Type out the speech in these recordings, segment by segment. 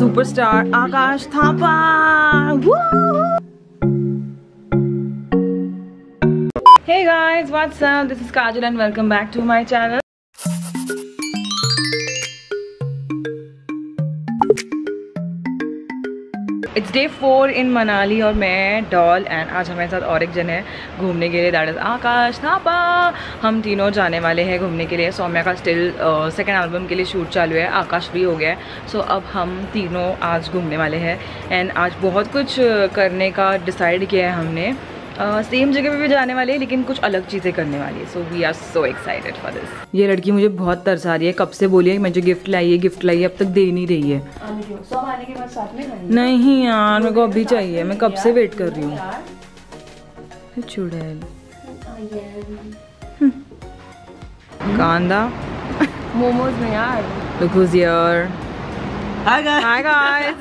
Superstar Akash Thapa. Woo! Hey guys, what's up? This is Kajal and welcome back to my channel. It's day four in Manali और मैं doll and आज हमारे साथ और एक जन है घूमने के लिए। दैट इज़ आकाश थापा हम तीनों जाने वाले हैं घूमने के लिए। सौम्या का स्टिल सेकेंड एल्बम के लिए शूट चालू है। आकाश भी हो गया है। सो so, अब हम तीनों आज घूमने वाले हैं। एंड आज बहुत कुछ करने का डिसाइड किया है हमने। सेम uh, जगह पे भी जाने वाले हैं लेकिन कुछ अलग चीज़ें करने वाली है। So we are so excited for this ये लड़की मुझे बहुत तरस आ रही है। कब से बोली है मुझे गिफ्ट लाई है गिफ्ट लाई है अब तक दे नहीं रही है। नहीं यार मेरे को अभी चाहिए। मैं कब से वेट कर रही हूँ? चुड़ैल। कांदा। मोमोज में यार। हाय गाइस हाय गाइस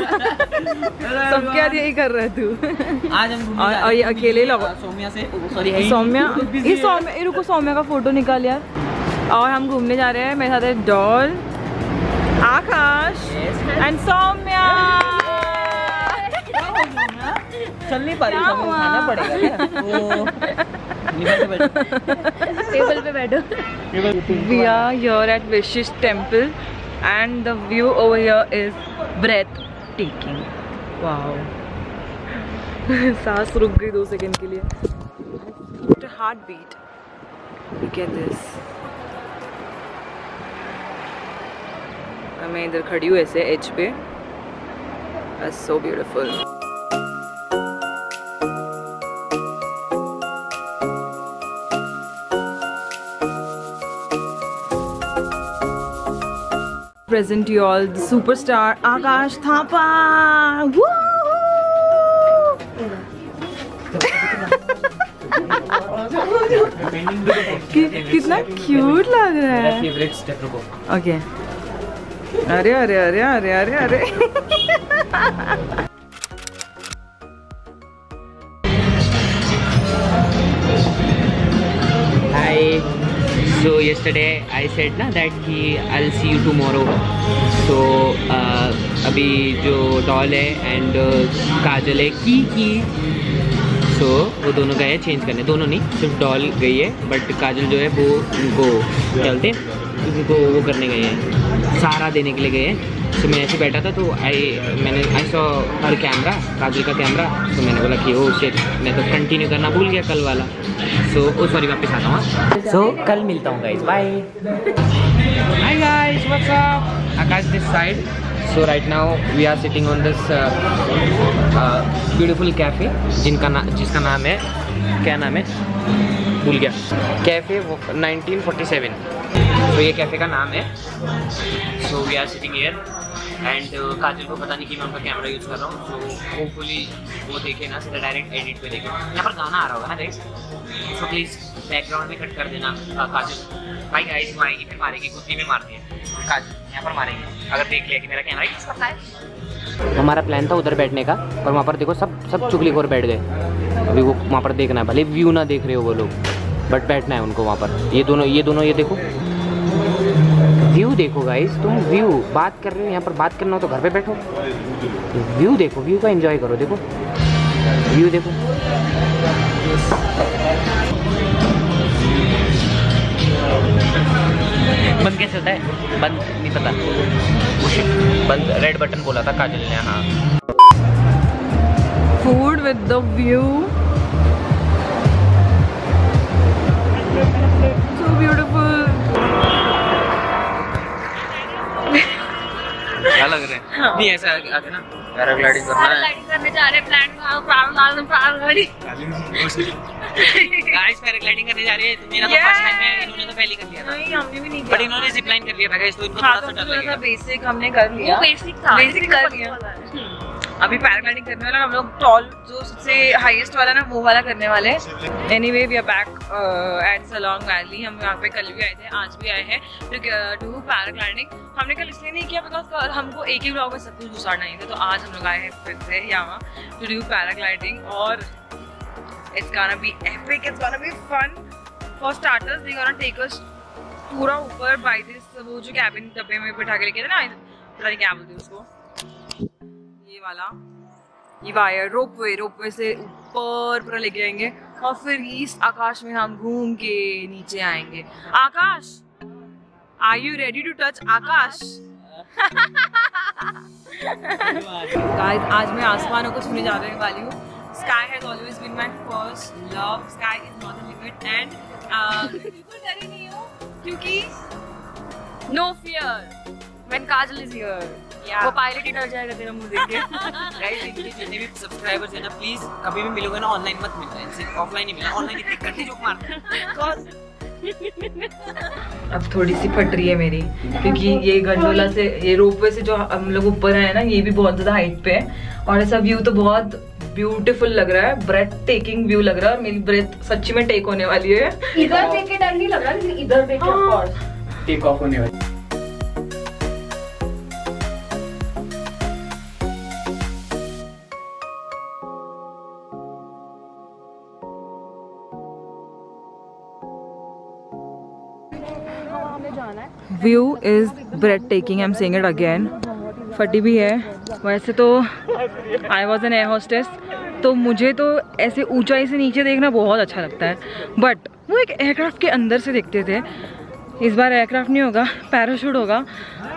सब क्या यही कर रहा है तू? आज हम और, और ये अकेले लोग। सौम्या से। सॉरी सौम्या? ये सौम्या रुको सौम्या का फ़ोटो निकाल यार। और हम घूमने जा रहे हैं मेरे साथ है डॉल आकाश एंड सौम्या। चल नहीं पा रही हमें पड़ेगा टेबल पे बैठो। We are here at Vishis temple. And the view over here is breathtaking wow सांस रुक गई दो सेकंड के लिए heart heartbeat look at this मैं इधर खड़ी हूँ ऐसे एज पे so beautiful present you all the superstar Akash Thapa. Woo! कि, कितना क्यूट लग रहा है ओके अरे अरे अरे अरे अरे अरे So yesterday I said ना that कि I'll see you tomorrow. So uh, अभी जो डॉल है एंड काजल है की की। सो वो दोनों गए चेंज करने। दोनों नहीं सिर्फ़ डॉल गई है बट काजल जो है वो उनको क्या हैं उनको वो करने गए हैं, सहारा देने के लिए गए हैं। तो मैं ऐसे बैठा था तो आई मैंने आई सॉ हर कैमरा काजल का कैमरा तो मैंने बोला कि ओ शिट मैं तो कंटिन्यू करना भूल गया कल वाला। सो ओ सॉरी वापस आता हूँ सो कल मिलता हूँ guys bye hi guys what's up Akash this side so right now we are sitting on this beautiful cafe जिनका ना जिसका नाम है क्या नाम है? भूल गया। कैफ़े 1947 तो ये कैफ़े का नाम है। So we are sitting here and Kajal को पता नहीं कि मैं उनका कैमरा यूज़ कर रहा हूँ। तो होपफुली वो देखे ना सीधा डायरेक्ट एडिट पे देखे। यहाँ पर गाना आ रहा होगा ना गाइस सो प्लीज़ बैकग्राउंड में कट कर देना अ, काजल। भाई गाइस आएगी फिर मारेगी कुत्ती में मारती है। काजल यहाँ पर मारेगी। अगर देख लिया कि मेरा कैमरा यूज़ करता है। हमारा प्लान था उधर बैठने का और वहाँ पर देखो सब सब चुगली खोर बैठ गए। अभी वो वहाँ पर देखना है, भले व्यू ना देख रहे हो वो लोग बट बैठना है उनको वहाँ पर। ये दोनों ये दोनों, ये देखो। व्यू देखो गाइस तुम व्यू बात कर रहे हो, यहाँ पर बात करना हो तो घर पे बैठो। व्यू देखो व्यू का एंजॉय करो, देखो। व्यू देखो। बंद कैसे होता है? बंद नहीं पता। Oh बंद रेड बटन बोला था काजल ने हाँ। Food with the view. So beautiful. क्या लग रहा है? नहीं ऐसा आगे ना। पैराग्लाइडिंग करना है। लाइटिंग करने जा रहे हैं प्लान गाइस पैराग्लाइडिंग करने जा रहे हैं मेरा तो फ़र्स्ट टाइम है इन्होंने तो पहले कर लिया था। नहीं हमने भी नहीं बट इन्होंने जिप लाइन कर लिया था गाइस तो इनको हाँ थोड़ा तो सा डर लगेगा बेसिक हमने कर लिया। बेसिक था Basic कर लिया। अभी पैराग्लाइडिंग करने वाला हम लोग टॉल जो सबसे हाईएस्ट वाला ना वो वाला करने वाले हैं। Anyway we are back at Solang valley हम यहाँ पे कल भी आए थे आज भी आए हैं। टू पैराग्लाइडिंग हमने कल इसलिए नहीं किया बिकॉज़ हमको एक ही ब्लॉग में सब कुछ घुसाना ही था। तो आज हम लोग आए हैं फिर से यहाँ टू डू पैराग्लाइडिंग और it's gonna be epic. It's gonna be fun. For starters, we're gonna take us पूरा ऊपर बाई दिस वो जो कैबिन डब्बे में बिठा के लेके थे ना पता नहीं क्या बोलते उसको। ये वाला। ये वायर रोपवे रोपवे से ऊपर पूरा लेके जाएँगे। और फिर ईस्ट आकाश में हम घूम के नीचे आएँगे। Akash! Are you ready to touch Akash? आज मैं आसमानों को छूने जाने वाली हूँ sky has always been my first love sky is not the limit and बिल्कुल डरी नहीं हूँ क्योंकि no fear when Kajal is here वो पायलट ही डर जाएगा तेरा मुँह देख के। गाइस इनके जितने भी सब्सक्राइबर्स हैं ना प्लीज़ कभी भी मिलोगे ना ऑनलाइन मत मिलना। इनसे ऑफलाइन ही मिलना ऑनलाइन इतनी गंदी जोक मारते अब थोड़ी सी फट रही है मेरी क्योंकि ये गंडोला से ये रोपवे से जो हम लोग ऊपर है ना ये भी बहुत ज़्यादा हाइट पे है। और ऐसा व्यू तो बहुत ब्यूटीफुल लग रहा है ब्रेथ टेकिंग व्यू लग रहा है और मेरी ब्रेथ सच्ची में टेक होने वाली है। इधर देख के डर नहीं लग रहा लेकिन इधर देख के हाँ। टेक ऑफ़ होने वाली। View is breathtaking I am saying it again फटी भी है वैसे तो I was an air hostess तो मुझे तो ऐसे ऊंचाई से नीचे देखना बहुत अच्छा लगता है। बट वो एक एयरक्राफ्ट के अंदर से देखते थे। इस बार एयरक्राफ्ट नहीं होगा पैराशूट होगा।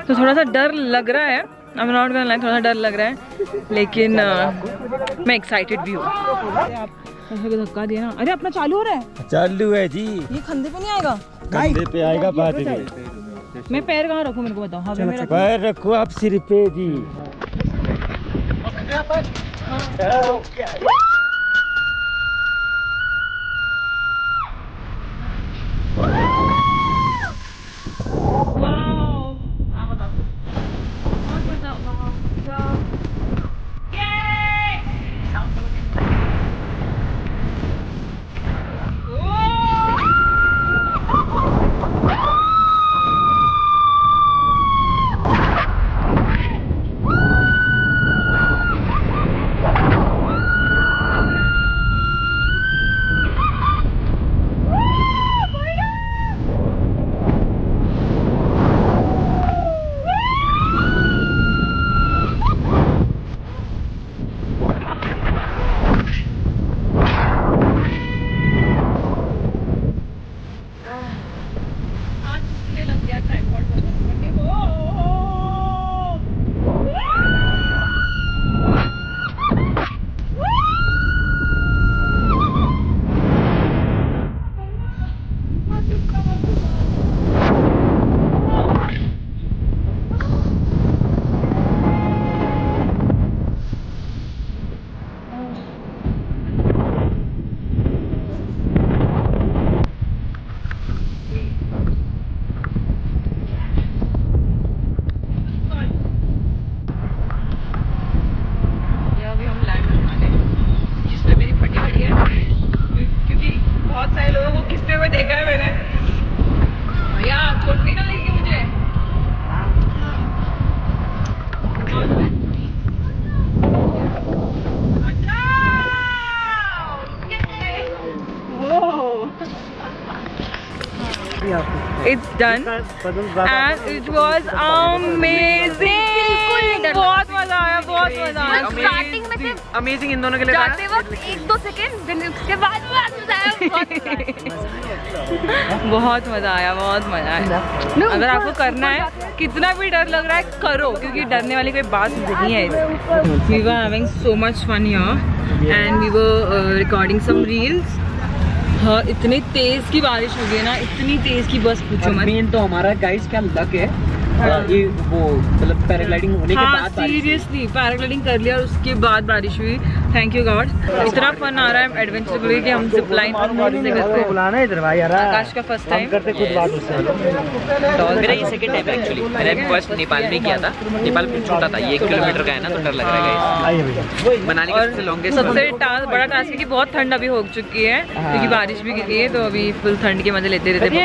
तो थोड़ा सा डर लग रहा है। एम नॉट गोना लाइन थोड़ा सा डर लग रहा है। लेकिन अ, मैं एक्साइटेड भी हूँ। धक्का दिया ना। अरे अपना चालू हो रहा है? चालू है जी। ये खंदे पे नहीं आएगा? कंधे पे आएगा बाद में मैं पैर कहाँ रखूँ मेरे को बताओ। रखूँ पैर रखो आप सिर पे जी। ये Thank you. It's done. And it was amazing. बहुत मज़ा आया बहुत मज़ा आया। स्टार्टिंग में सिर्फ़ अमेजिंग इन दोनों के लिए जाते वक्त एक दो सेकंड उसके बाद बहुत मज़ा आया। बहुत मज़ा आया। बहुत मज़ा आया। बहुत अगर आपको करना है कितना भी डर लग रहा है करो क्योंकि डरने वाली कोई बात नहीं है। We were having so much fun here and we were recording some reels हाँ इतनी तेज की बारिश हो गई ना इतनी तेज की बस पूछो मत। मेन तो हमारा गाइस क्या लक है? ये वो मतलब पैराग्लाइडिंग होने के हाँ बाद सीरियसली पैराग्लाइडिंग कर लिया और उसके बाद बारिश हुई। थैंक यू गॉड इतना फन आ रहा है एडवेंचर के कि हम जिप लाइन करते हैं। बुलाना इधर भाई यार। आकाश का फ़र्स्ट टाइम करते खुद बात उससे। मेरा ये सेकंड टाइम एक्चुअली मैंने फ़र्स्ट नेपाल में किया था। नेपाल में छोटा था ये किलोमीटर का है ना तो डर लग रहा है। मनाली का और सबसे लॉन्गेस्ट सबसे टा- बड़ा टास्क है कि बहुत ठंड अभी हो चुकी है क्योंकि बारिश भी गिरी है तो अभी फुल ठंड के मज़े लेते रहते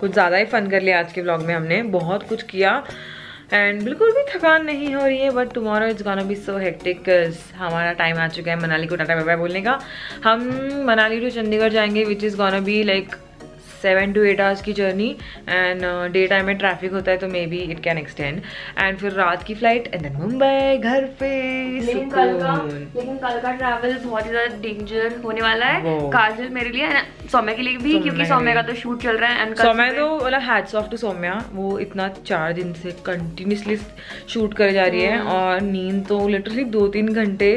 कुछ ज़्यादा ही फन कर लिया आज के ब्लॉग में हमने। बहुत कुछ किया। एंड बिल्कुल भी थकान नहीं हो रही है but tomorrow is gonna be so hectic हमारा टाइम आ चुका है मनाली को टाटा बाय बोलने का। हम मनाली टू चंडीगढ़ जाएँगे which is gonna be like seven to eight hours की जर्नी एंड डे टाइम में ट्रैफ़िक होता है तो maybe it can extend and फिर रात की फ़्लाइट एंड देन मुंबई घर पे लेकिन कल का लेकिन कल का ट्रैवल बहुत ही ज़्यादा डेंजर होने वाला है। काजल मेरे लिए सौम्या के लिए भी क्योंकि सौम्या का तो शूट चल रहा है एंड सौम्या तो मतलब हैट्स ऑफ़ टू सौम्या. वो इतना चार दिन से कंटिन्यूसली शूट करे जा रही है और नींद तो लिटरली दो तीन घंटे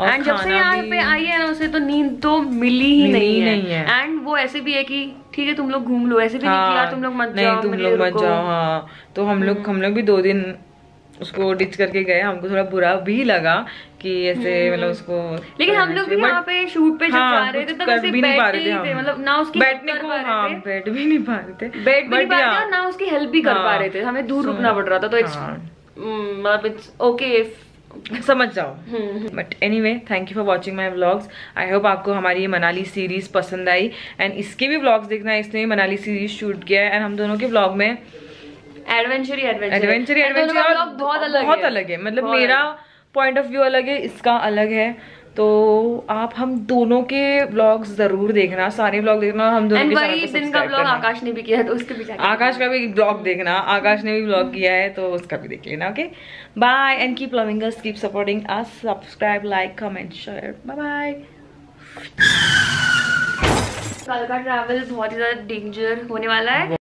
एंड जब से यहाँ पे आई है ना उसे तो नींद तो मिली ही मिली नहीं है. नहीं है। एंड वो ऐसे भी है कि ठीक है तुम लोग घूम लो। ऐसे भी नहीं कि यार तुम लोग मत नहीं जाओ तुम लोग मत जाओ हाँ। तो हम लोग हम लोग भी दो दिन उसको डिच करके गए। हमको थोड़ा बुरा भी लगा कि ऐसे मतलब उसको लेकिन हम लोग भी यहाँ पे शूट पे हाँ, जा रहे थे तब कर भी नहीं पा रहे थे ही। मतलब ना उसकी बैठने को हाँ बैठ भी नहीं पा रहे थे। बैठ भी नहीं पा रहे थे ना उसकी हेल्प भी कर हाँ, पा रहे थे। हमें दूर रुकना पड़ रहा था तो इट्स हाँ। मतलब इट्स ओके समझ जाओ। But anyway thank you for watching my vlogs I hope आपको हमारी ये मनाली सीरीज़ पसंद आई। एंड इसके भी ब्लॉग्स देखना है इसने भी मनाली सीरीज़ शूट किया है। एंड हम दोनों के ब्लॉग में एडवेंचर एडवेंचर एडवेंचर बहुत अलग बहुत अलग है। मतलब मेरा पॉइंट ऑफ़ व्यू अलग है इसका अलग है। तो आप हम दोनों के व्लॉग्स ज़रूर देखना सारे व्लॉग देखना हम दोनों के दिन का ब्लॉग आकाश ने भी किया है तो उसके भी आकाश का भी ब्लॉग देखना आकाश ने भी ब्लॉग किया है तो उसका भी देख लेना okay bye and keep loving us keep supporting us subscribe like comment share bye bye कल का ट्रैवल बहुत ही ज़्यादा डेंजर होने वाला है।